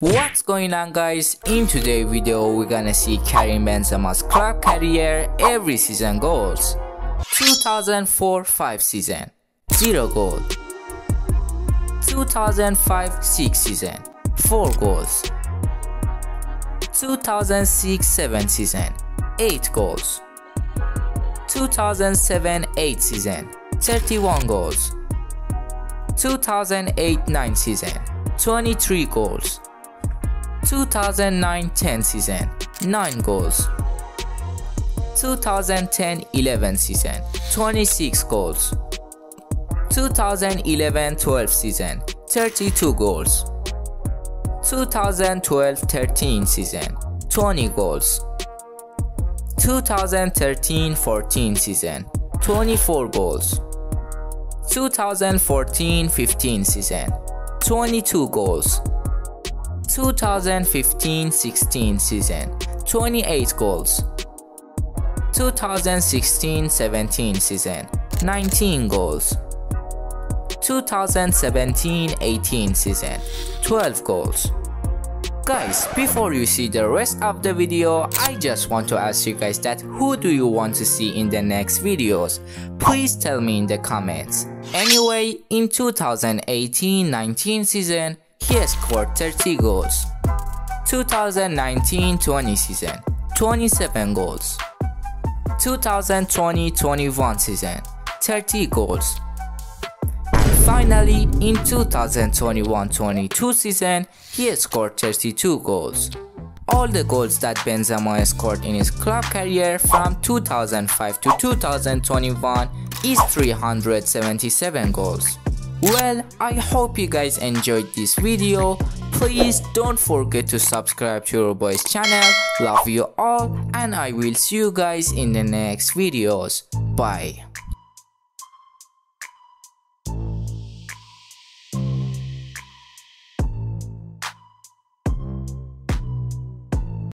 What's going on guys? In today's video we're gonna see Karim Benzema's club career. Every season goals. 2004-5 season. 0 goal. 2005-6 season. 4 goals. 2006-7 season. 8 goals. 2007-8 season. 31 goals. 2008-9 season. 23 goals 2009-10 season. 9 goals. 2010-11 season. 26 goals. 2011-12 season. 32 goals. 2012-13 season. 20 goals. 2013-14 season. 24 goals. 2014-15 season. 22 goals 2015-16 season 28 goals 2016-17 season 19 goals 2017-18 season 12 goals Guys, before you see the rest of the video, I just want to ask you guys that who do you want to see in the next videos? Please tell me in the comments. Anyway, in 2018-19 season, he scored 30 goals. 2019-20 season, 27 goals. 2020-21 season, 30 goals. Finally, in 2021-22 season, he scored 32 goals. All the goals that Benzema scored in his club career from 2005 to 2021 is 377 goals. Well, I hope you guys enjoyed this video. Please don't forget to subscribe to your boys channel. Love you all and I will see you guys in the next videos. Bye.